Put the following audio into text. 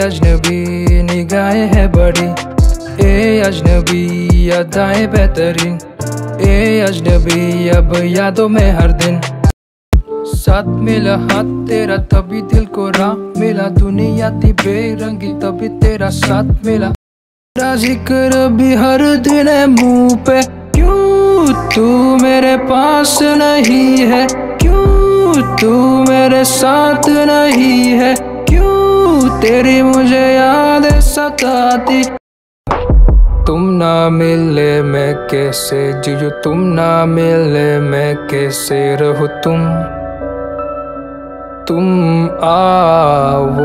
अजनबी निगाहें है बड़ी। ए अजनबी, अदाएँ बेहतरीन। ए अजनबी, अब यादों में हर दिन। साथ मिला हाथ, तेरा तभी दिल को राह मिला। दुनिया थी बेरंगी, तभी तेरा साथ मिला। तेरा ज़िक्र भी हर दिन है मुँह पे। क्यों तू मेरे पास नहीं है? क्यों तू मेरे साथ नहीं है? तेरी मुझे याद सताती। तुम ना मिले मैं कैसे जियो तुम ना मिले मैं कैसे रहो तुम? तुम आओ